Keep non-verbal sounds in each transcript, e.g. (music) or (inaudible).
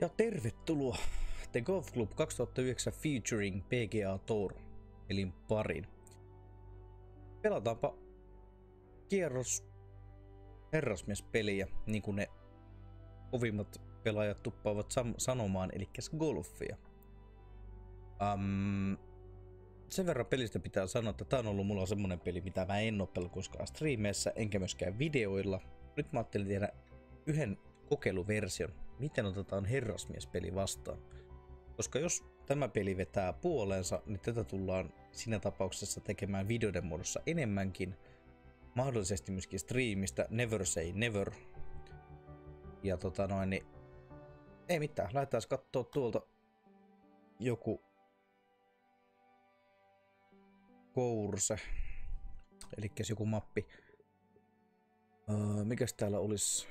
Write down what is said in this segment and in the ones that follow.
Ja tervetuloa The Golf Club 2009 featuring PGA Tour pelin parin. Pelataanpa kierros herrasmiespeliä, niin kuin ne kovimmat pelaajat tuppaavat sanomaan, eli golfia. Um, sen verran pelistä pitää sanoa, että tämä on ollut mulla semmonen peli, mitä mä en ole pelannut koskaan striimeissä, enkä myöskään videoilla. Nyt mä ajattelin tehdä yhden kokeiluversion, miten otetaan herrasmiespeli vastaan. Koska jos tämä peli vetää puoleensa, niin tätä tullaan siinä tapauksessa tekemään videoiden muodossa enemmänkin. Mahdollisesti myöskin striimistä Never Say Never. Ja tota noin, niin ei mitään, lähdetään katsoa tuolta joku kourse. Eli joku mappi. Uh, mikäs täällä olisi?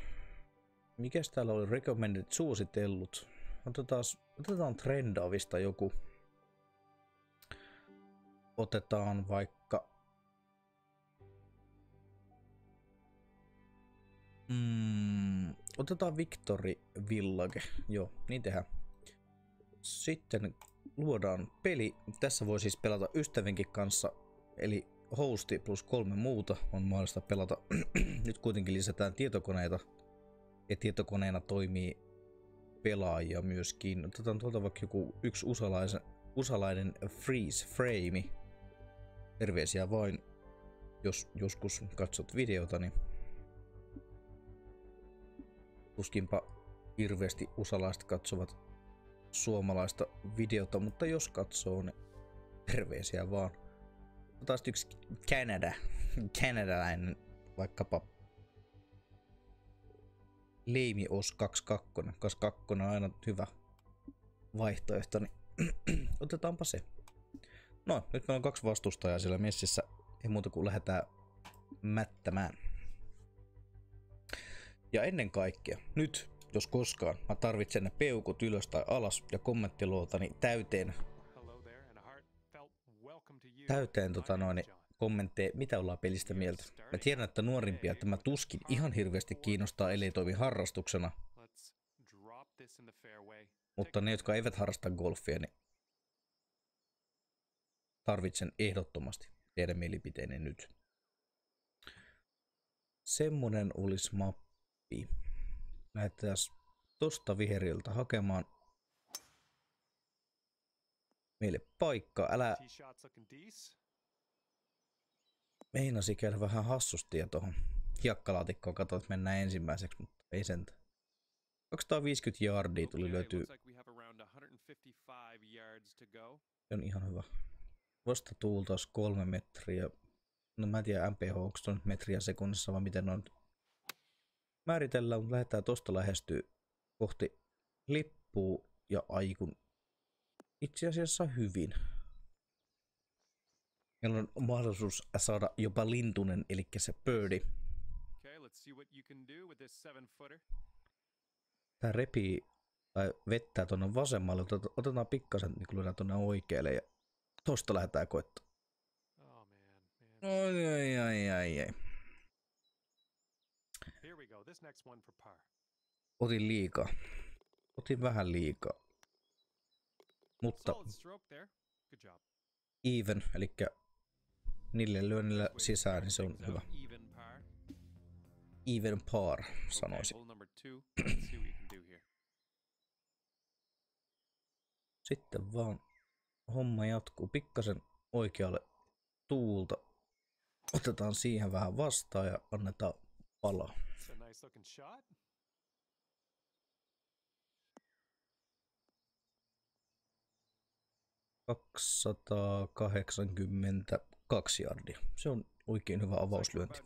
Mikäs täällä oli recommended suositellut? Otetaan, otetaan trendaavista joku. Otetaan vaikka... Mm, otetaan Victory Village. Joo, niin tehdään. Sitten luodaan peli. Tässä voi siis pelata ystävinkin kanssa. Eli hosti plus kolme muuta on mahdollista pelata. (clears throat) Nyt kuitenkin lisätään tietokoneita. Ja tietokoneena toimii pelaajia myöskin. Otetaan tuolta vaikka joku yksi usalaisen, usalainen freeze frame. Terveisiä vain, jos joskus katsot videota, niin tuskinpa hirveästi usalaiset katsovat suomalaista videota, mutta jos katsoo, niin terveisiä vaan. Taas yksi Canada, (laughs) kanadalainen vaikkapa Leimi Os 22, koska 2 on aina hyvä vaihtoehto, niin (clears throat) otetaanpa se. No, nyt meillä on kaksi vastustajaa siellä messissä. Ei muuta kuin lähdetään mättämään. Ja ennen kaikkea, nyt jos koskaan, mä tarvitsen ne peukut ylös tai alas ja kommenttiluoltani täyteen täyteen tota noin, kommentteja, mitä ollaan pelistä mieltä. Mä tiedän, että nuorimpia tämä tuskin ihan hirveästi kiinnostaa, ellei toimi harrastuksena. Mutta ne, jotka eivät harrasta golfia, niin tarvitsen ehdottomasti teidän mielipiteenne nyt. Semmonen olisi mappi. Lähdetään tosta viheriltä hakemaan meille paikka. Älä Meinasi käydä vähän hassusti ja tuohon hiekkalaatikkoon katsoa, että mennään ensimmäiseksi, mutta ei sentä. 250 yardia tuli löytyy. Se on ihan hyvä. Vasta tuultaus kolme metriä. No mä en tiedä MPH, onko se nyt metriä sekunnissa vai miten on määritellään, mutta lähdetään tosta lähestyä kohti lippuu ja aikun itse asiassa hyvin. Meillä on mahdollisuus saada jopa lintunen, eli se birdie. Tää repii tai vettää tuonne vasemmalle. Otetaan pikkasen, niin lyödään tuonne oikealle ja tosta lähdetään koittaa. Oh, Ai, ai, ai, ai, ai. Otin liikaa. Otin vähän liikaa. Mutta even, eli niille lyönnillä sisään, niin se on hyvä. Even par, sanoisin. Sitten vaan homma jatkuu pikkasen oikealle tuulta. Otetaan siihen vähän vastaan ja annetaan palaa. 282 yardia. Se on oikein hyvä avauslyönti.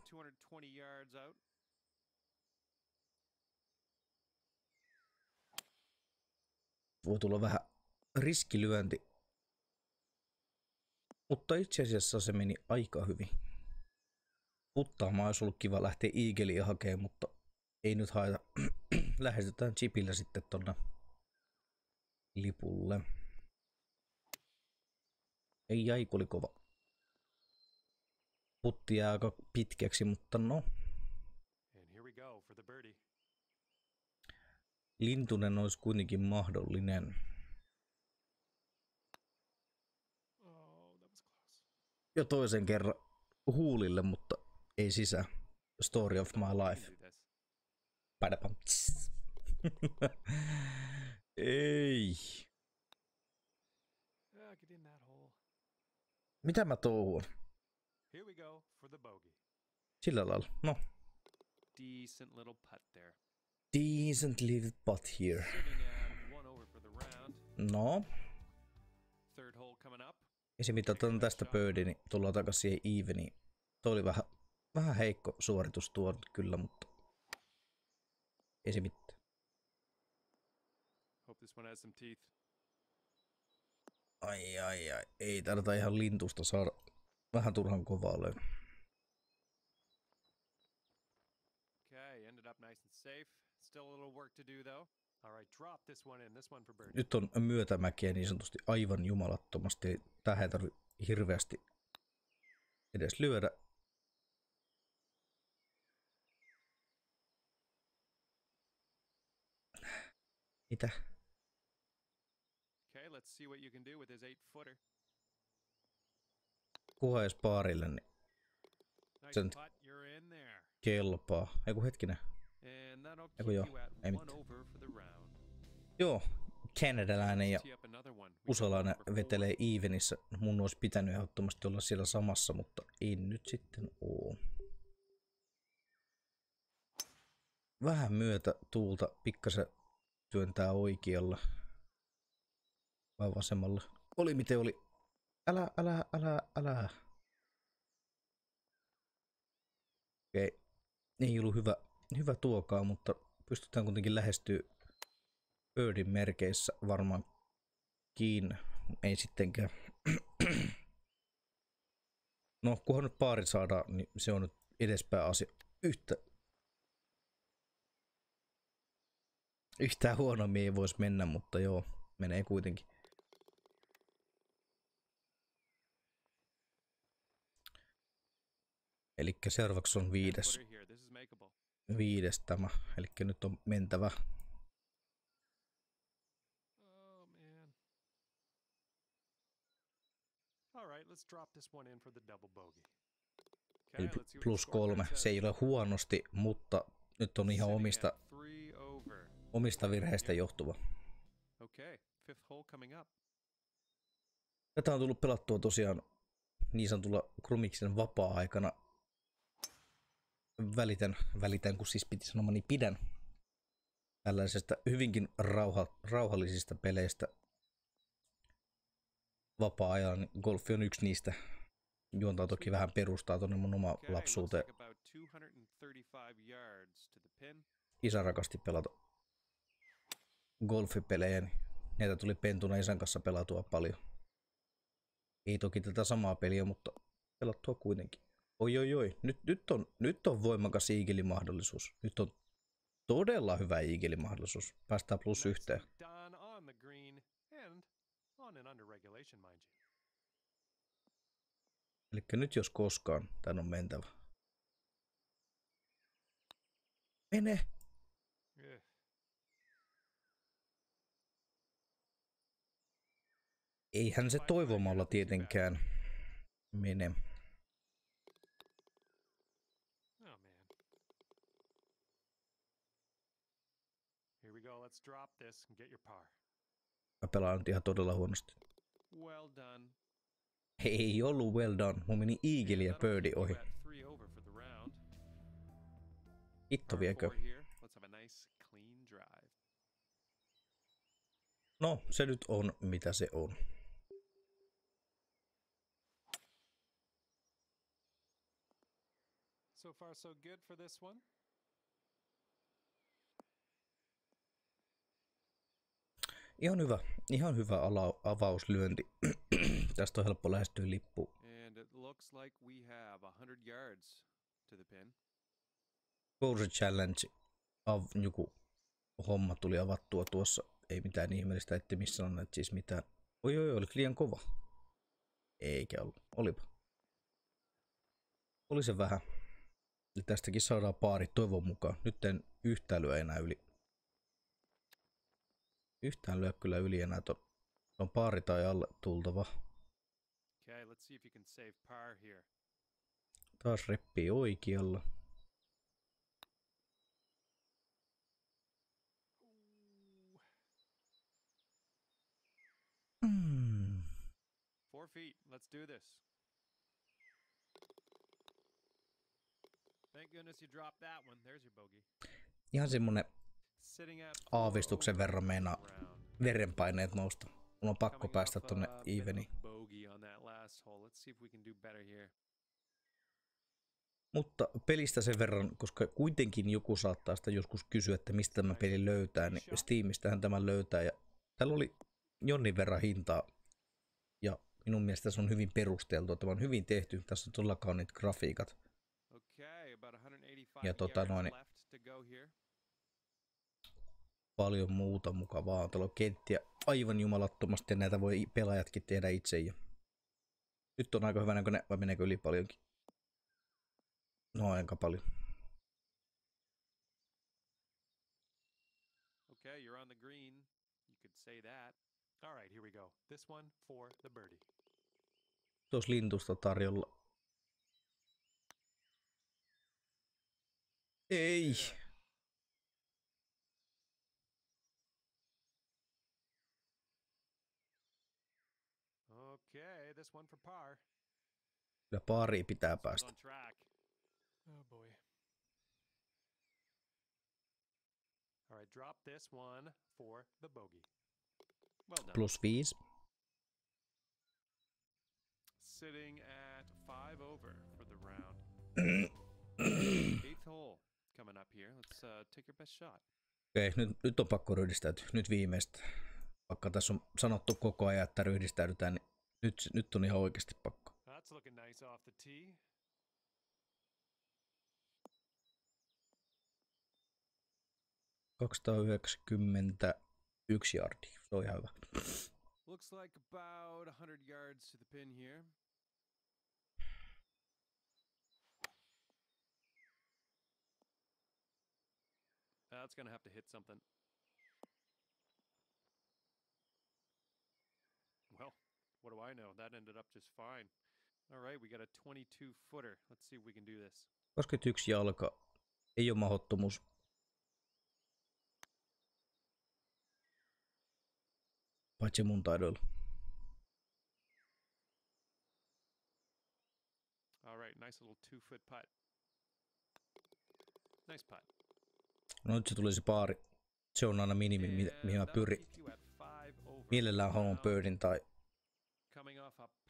Voi tulla vähän riskilyönti. Mutta itse asiassa se meni aika hyvin. Puttaamaan olisi ollut kiva lähteä Eagleia hakemaan, mutta ei nyt haeta. (clears throat) Lähestytään chipillä sitten tonne lipulle. Ei jäi, kova. Putti jää aika pitkäksi, mutta no. Lintunen olisi kuitenkin mahdollinen. Oh. Jo toisen kerran huulille, mutta ei sisään. Story of my life. Padapam. Ei. Hole. Mitä mä touhuan? Here we go for the bogey. Sillä lailla. No, Decent little putt there. decent little butt here. Sitting at one over for the round. No, Third hole coming up. esim. mitä otan tästä birdie, niin tullaan takaisin siihen eveniin. Tuo oli vähän, vähän heikko suoritus tuo nyt kyllä, mutta ei se mitään. Hope this one has some teeth. Ai ai ai, ei tarvita ihan lintusta saada vähän turhan kovaa löy. Okay, ended up nice and safe. Still a little work to do though. All right, drop this one in. This one for birdie. Nyt on myötämäkiä niin sanotusti aivan jumalattomasti. Tähän ei tarvi hirveästi edes lyödä. Mitä? Okay, let's see what you can do with his eight footer. Kuha edes paarille, niin in there. kelpaa. Eiku hetkinen. Eiku joo, ei mitään. Joo, kanadalainen ja usalainen vetelee evenissä. Mun olisi pitänyt ehdottomasti olla siellä samassa, mutta ei nyt sitten oo. Vähän myötä tuulta pikkasen työntää oikealla. Vai vasemmalla. Oli miten oli. Älä, älä, älä, älä. Okei. Ei ollut hyvä, hyvä tuokaa, mutta pystytään kuitenkin lähestyä Birdin merkeissä varmaankin. Ei sittenkään. (clears throat) No, kunhan nyt paari saadaan, niin se on nyt edespäin asia. Yhtä, yhtään huonommin ei voisi mennä, mutta joo, menee kuitenkin. Eli seuraavaksi on viides, viides tämä. Eli nyt on mentävä. Man. All right, let's drop this one in for the double bogey. Eli plus kolme. Se ei ole huonosti, mutta nyt on ihan omista, omista virheistä johtuva. Tätä on tullut pelattua tosiaan niin sanotulla Krumiksen vapaa-aikana. Välitän, välitän, kun siis piti sanoa, niin pidän tällaisesta hyvinkin rauha, rauhallisista peleistä vapaa-ajalla. niin Golfi on yksi niistä. Juontaa toki vähän perustaa tuonne mun oma lapsuuteen. like about 235 yards to the pin. Isä rakasti pelata golfipelejä, niin näitä tuli pentuna isän kanssa pelatua paljon. Ei toki tätä samaa peliä, mutta pelattua kuitenkin. Oi oi oi, nyt, nyt, on, nyt on voimakas iigelimahdollisuus. Nyt on todella hyvä iigelimahdollisuus. Päästään plus yhteen. Eli nyt jos koskaan, tän on mentävä. Mene! Ugh. Eihän se toivomalla tietenkään mene. Oh man. Here we go. Let's drop this and get your par. Mä pelaan nyt ihan todella huonosti. Well done. Ei ollut well done. Mun meni Eagle ja And Birdie ohi. Hitto Par viekö? Let's. No, se nyt on mitä se on. So far, so good for this one. Ihan hyvä, ihan hyvä ala- avauslyönti. (clears throat) Tästä on helppo lähestyä lippu. And it looks like we have 100 yards to the pin. Course Challenge. Av, joku homma tuli avattua tuossa. Ei mitään ihmeellistä, ette missä on että siis mitään. Oi oi, oliko liian kova? Eikä ollut. Olipa. Oli se vähän. Ja tästäkin saadaan paari toivon mukaan. Nyt en yhtään lyö enää yli yhtään lyö kyllä yli enää. To, on pari tai alle tultava. Okay, let's see if you can save par here. Taas reppii oikealla. Mm. Four feet. Let's do this. Thank goodness you dropped that one. There's your bogey. Ihan semmonen aavistuksen verran meinaa verenpaineet nousta. Mun on pakko päästä tonne eveniin. Here. Mutta pelistä sen verran, koska kuitenkin joku saattaa sitä joskus kysyä, että mistä tämä peli löytää, niin Steamistähän tämän löytää. Ja täällä oli jonnin verran hintaa. Ja minun mielestä se on hyvin perusteltu. Tämä on hyvin tehty. Tässä on todella kauniit grafiikat. Okay, about 185 Ja tota noin- left to go here. Paljon muuta mukavaa. Täällä on kenttiä aivan jumalattomasti ja näitä voi pelaajatkin tehdä itse. Ja nyt on aika hyvä näköinen, vai meneekö yli paljonkin? No aika paljon. Okay, you're on the green. You could say that. All right, here we go. This one for the birdie. Tuossa lintusta tarjolla. Ei. Yeah. Okay, this one for par. Kyllä pari pitää päästä. Oh boy. All right, drop this one for the bogey. Well done. Plus viisi. Sitting at five over for the round. (clears throat) Eighth hole coming up here. Let's uh, take your best shot. Okei, nyt, nyt on pakko ryhdistäytyä. Nyt viimeistä. Vaikka tässä on sanottu koko ajan, että ryhdistäydytään, niin nyt, nyt on ihan oikeasti pakko. That's looking nice off the tee. yksi yardia. Se on ihan hyvä. Looks like about 100 yards to the pin here. That's going to have to hit something. What do I know? That ended up just fine. All right, we got a 22 footer. Let's see if we can do this. 21 jalka. Ei ole mahottomuus. Paitsi mun taidoilla. All right, nice little two foot putt. Nice putt. No nyt se tuli se paari. Se on aina minimi, mihin mä pyrin. Mielellään haluan birdin tai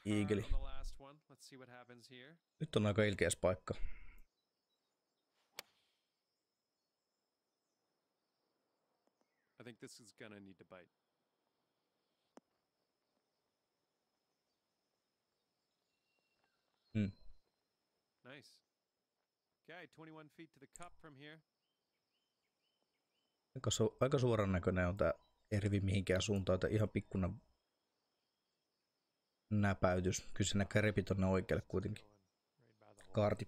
Eagle. on the last one. Let's see what happens here. nyt on aika ilkeäs paikka. I think this is gonna need to bite. Hmm. Nice. Okay, 21 feet to the cup from here. Aika, su- aika suoran näköinen on tää ervi mihinkään suuntaan, että ihan pikkuinen näpäytys. Kyllä se näkee repi tonne oikealle kuitenkin. Kaarti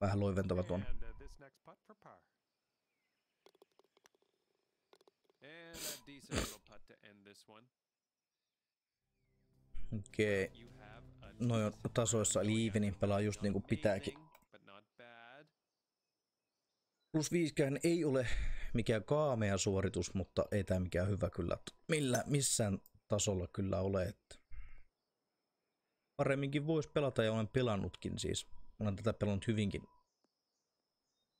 vähän loiventava tuonne. One. Okei. Okay. Noi on tasoissa, after pelaa just niin kuin pitääkin. Plus viiskään ei ole mikään kaamea suoritus, mutta ei tämä mikään hyvä kyllä. Millä, missään tasolla kyllä ole. Että paremminkin voisi pelata ja olen pelannutkin siis. Olen tätä pelannut hyvinkin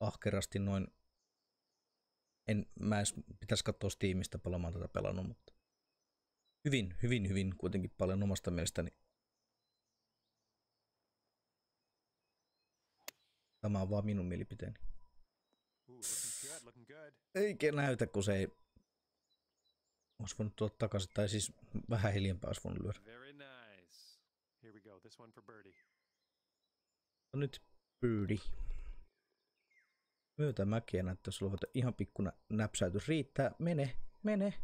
ahkerasti noin. En, mä edes pitäisi katsoa Steamista pelaamaan tätä pelannut, mutta hyvin, hyvin, hyvin kuitenkin paljon omasta mielestäni. Tämä on vaan minun mielipiteeni. Eikä näytä, kun se ei olisi voinut tulla takaisin, tai siis vähän hiljempaa olisi voinut lyödä. Very nice. Here we go. This one for birdie. No nyt birdie. Myötä mäkeä näyttää sulla ihan pikkuinen näpsäytys. Riittää. Mene, mene.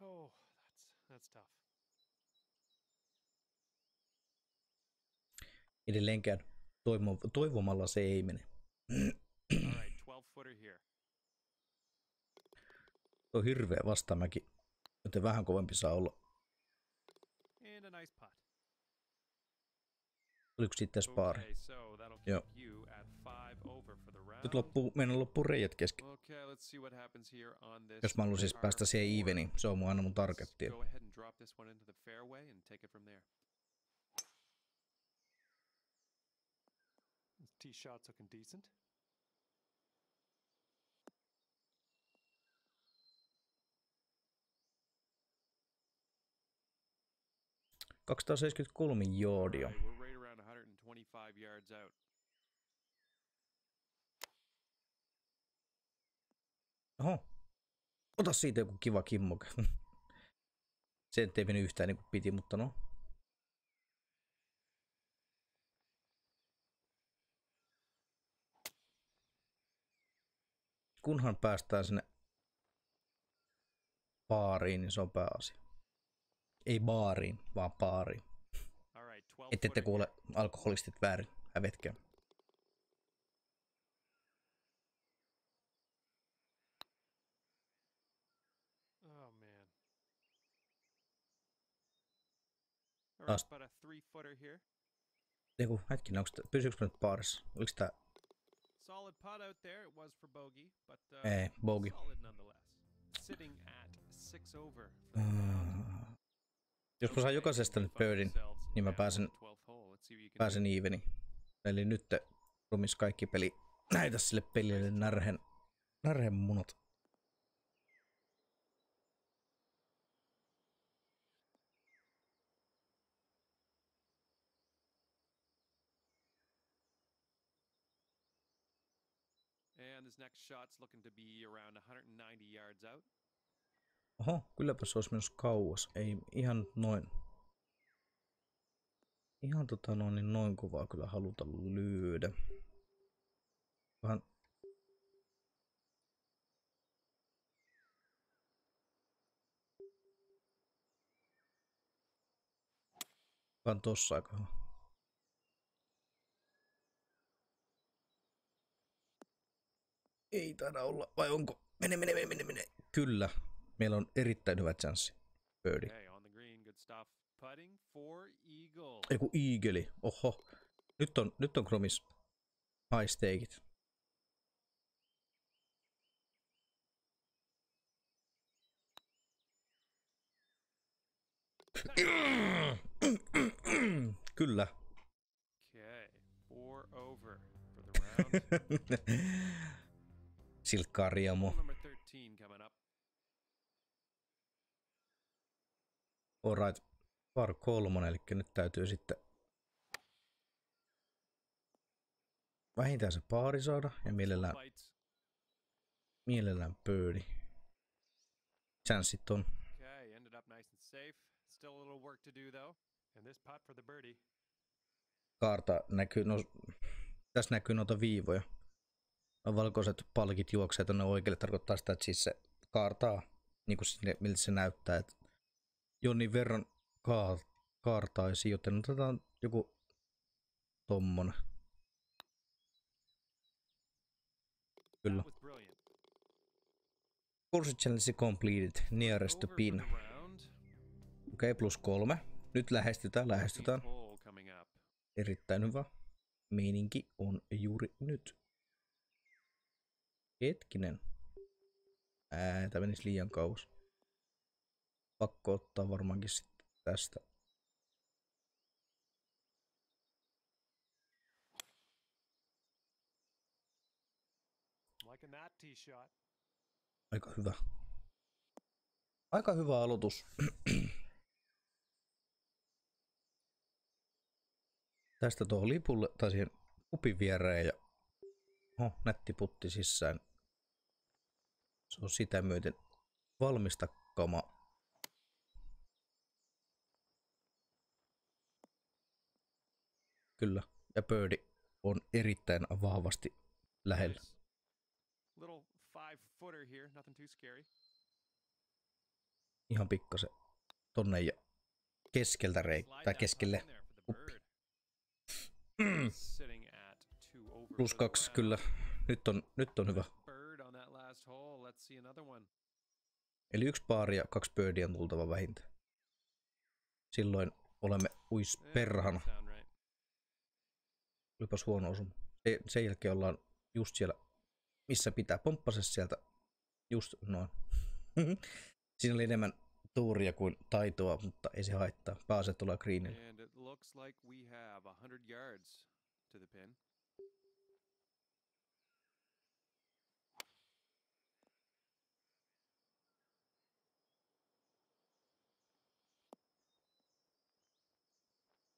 Oh, that's that's tough. Edelleenkään toivo- toivomalla se ei mene. Right, 12 footer here. Tuo on hirveä vastamäki, joten vähän kovempi saa olla. And a nice putt. Oliko sitten spaari? Okay, so Joo. Nyt loppuu, meidän loppuu reijät kesken. Okay. Jos mä haluan siis päästä siihen eveniin, se on mun aina mun targetti. Go ahead and drop this one into the fairway and take it from there. Tee shot's looking decent. 273 joodia. 125 yards out. Oho. Ota siitä joku kiva kimmoke. (laughs) Se ei mennyt yhtään niin kuin piti, mutta no. Kunhan päästään sinne baariin, niin se on pääasia. Ei baariin, vaan baariin. All right, 12 Ette te kuule alkoholistit väärin. Hävetkää. Oh Taas-. Joku hetkinen, onko pysyykö mä nyt baarissa? Oliko tää? Solid putt out there. It was for bogey, but uh, Ei, bogey. solid nonetheless. Sitting at six over for the. Mm. Jos mä saan jokaisesta nyt birdin, niin mä pääsen, pääsen eveni. Eli nyt rumis kaikki peli. Näytä sille pelille närhen, närhen munat. And this next shot's looking to be around 190 yards out. Oho, kylläpä se olisi menossa kauas. Ei ihan noin. Ihan tota noin, niin noin kovaa kyllä haluta lyödä. Vähän Vaan tossa aika hyvä. Ei taida olla, vai onko? Mene, mene, mene, mene, mene. Kyllä, meillä on erittäin hyvä chanssi. Birdie. Eagle. Ei kun Eageli. Oho. Nyt on, nyt on Kromis high stakeit. (clears throat) Kyllä. Okay, four over for the round. (laughs) Silkkaa riemu. Hole number 13 coming up. Alright. Par kolmonen, eli nyt täytyy sitten vähintään se paari saada ja mielellään, mielellään pöydi. Chanssit on. Okay, ended up nice and safe. Still a little work to do though. And this putt for the birdie. kaarta näkyy, no, tässä näkyy noita viivoja. No, valkoiset palkit juoksee tuonne oikealle, tarkoittaa sitä, että siis se kaartaa, niin kuin sinne, miltä se näyttää, että jonnin verran kaa, kaartaisi, joten otetaan joku tommonen. Kyllä. Course challenge completed, nearest to pin. Okei, okay, plus kolme. Nyt lähestytään, lähestytään. Erittäin hyvä. Meininki on juuri nyt. Hetkinen. Ää, tää menisi liian kauas. Pakko ottaa varmaankin sitten tästä. Aika hyvä. Aika hyvä aloitus. (clears throat) Tästä tuohon lipulle tai siihen kupin viereen ja oho, nätti putti sisään. Se on sitä myöten valmista Kyllä. Ja pöydi on erittäin vahvasti lähellä. Little five footer here, nothing too scary. Ihan pikkasen tonne ja keskeltä Slide tai keskelle. (clears throat) over Plus kaksi kyllä. Nyt on, nyt on hyvä. Eli yksi paari ja kaksi birdia on tultava vähintään. Silloin olemme uis perhana. Olipas huono osuma. Se, sen jälkeen ollaan just siellä, missä pitää. Pomppase sieltä just noin. (laughs) Siinä oli enemmän tuuria kuin taitoa, mutta ei se haittaa. Pääasia tulee greenille. And it looks like we have a hundred yards to the pin.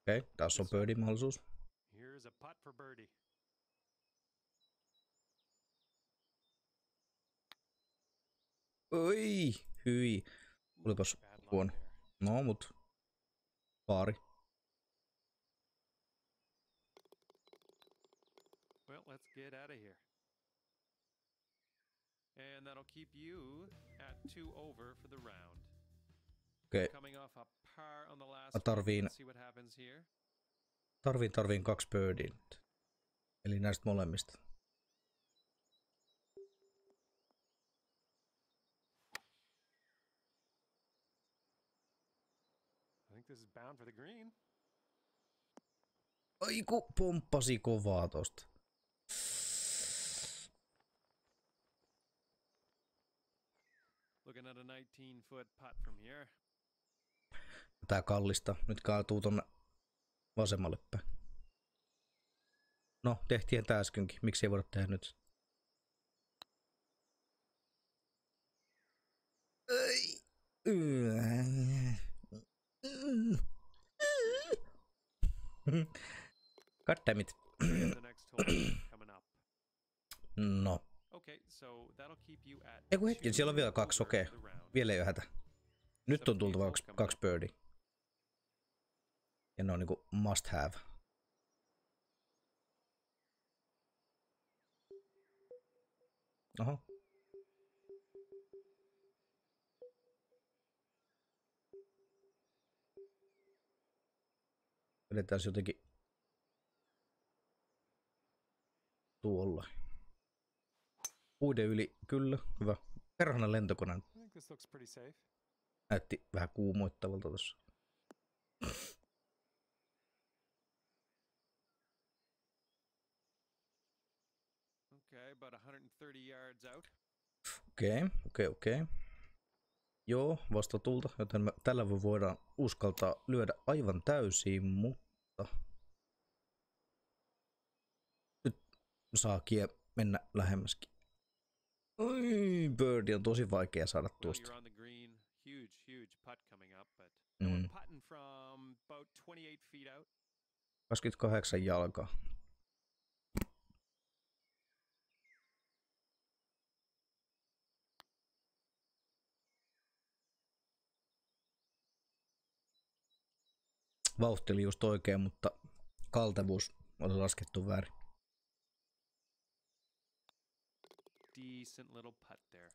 Okei, okay, taas on birdie mahdollisuus. Here's a putt for birdie. Oi, hyi. Luck huono. No, mut paari. Well, let's get out of here. And that'll keep you at two over for the round. Okei, Coming off a par on the last. Mä tarviin- see what happens here. Tarviin tarviin kaksi birdia nyt. Eli näistä molemmista. I think this is bound for the green. Aiku, pomppasi kovaa tosta. Looking at a 19 foot putt from here. Tää kallista. Nyt kaatuu tonne vasemmalle päin. No, tehtiin tää äskenkin. Miksi ei voida tehdä nyt? God damn it. No, Okay. Eiku hetki, siellä on vielä kaksi, okei. round. vielä ei ole hätä. Nyt on tultava kaksi, kaksi birdie. Ja ne on niinku must have. Oho. Vedetään se jotenkin tuolla. Puiden yli, kyllä, hyvä. Perhana lentokone näytti vähän kuumoittavalta tuossa. Okay, about 130 yards out. Okei, okay, okei, okay, okei. Okay. Joo, vasta tulta, joten me tällä voi- voidaan uskaltaa lyödä aivan täysiin, mutta nyt saa kie mennä lähemmäskin. Oi, birdie on tosi vaikea saada tuosta. you're on the green. Huge, huge putt coming up, but one Mm. putting from about 28 feet out. 28 jalkaa. Vauhti oli just oikein, mutta kaltevuus oli laskettu väärin. Decent little putt there.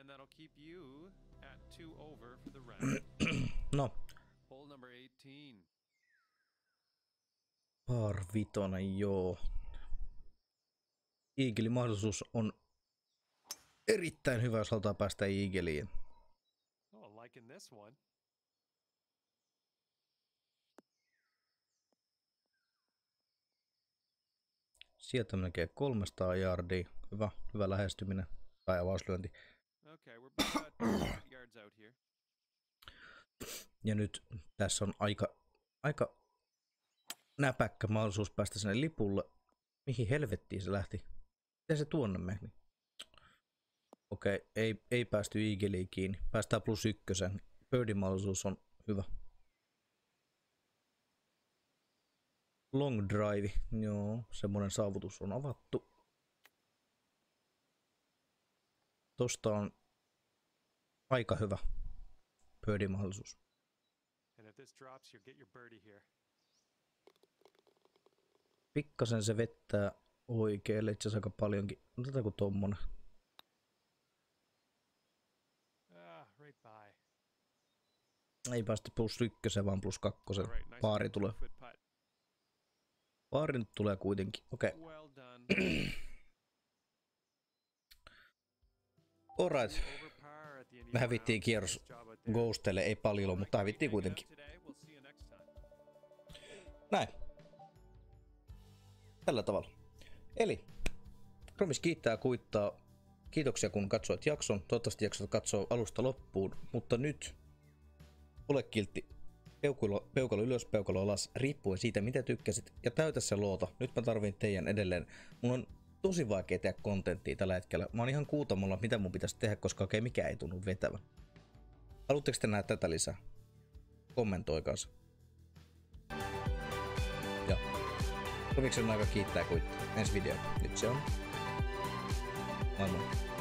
And that'll keep you at two over for the round. (clears throat) No, Hole number 18. par vitonen, joo. Eagelin mahdollisuus on erittäin hyvä, jos halutaan päästä Eageliin. Oh, liking this one. Sieltä menee 300 yardia. Hyvä, hyvä lähestyminen tai avauslyönti. Okay, we're about (coughs) 200 yards out here. Ja nyt tässä on aika, aika näpäkkä mahdollisuus päästä sinne lipulle. Mihin helvettiin se lähti? Miten se tuonne meni? Okei, ei, ei päästy Eagleiin kiinni. Päästään plus ykkösen. Birdin mahdollisuus on hyvä. Long drive, joo, semmonen saavutus on avattu. Tosta on aika hyvä birdin mahdollisuus. And if this drops, you'll get your birdie here. Pikkasen se vettää oikealle, itse asiassa aika paljonkin. Otetaanko tommonen? Ah. Ei päästä plus ykkösen, vaan plus kakkosen. Paari tulee. Paari nyt tulee kuitenkin. Okei. (clears throat) Okay. Well. Alright. Me hävittiin kierros. Ghostille, ei paljon, mutta hävittiin kuitenkin. Näin. Tällä tavalla. Eli, Promis kiittää kuittaa. Kiitoksia kun katsoit jakson. Toivottavasti jaksot katsoa alusta loppuun. Mutta nyt, ole kiltti. Peukalo, peukalo ylös, peukalo alas, riippuen siitä mitä tykkäsit. Ja täytä se loota. Nyt mä tarvin teidän edelleen. Mun on tosi vaikea tehdä kontenttia tällä hetkellä. Mä oon ihan kuutamolla, mitä mun pitäisi tehdä, koska oikein mikään ei tunnu vetävän. Haluatteko te nähdä tätä lisää? Kommentoikaa. Ja Komiksen on aika kiittää kuittaa. Ensi video. Nyt se on. Moi moi.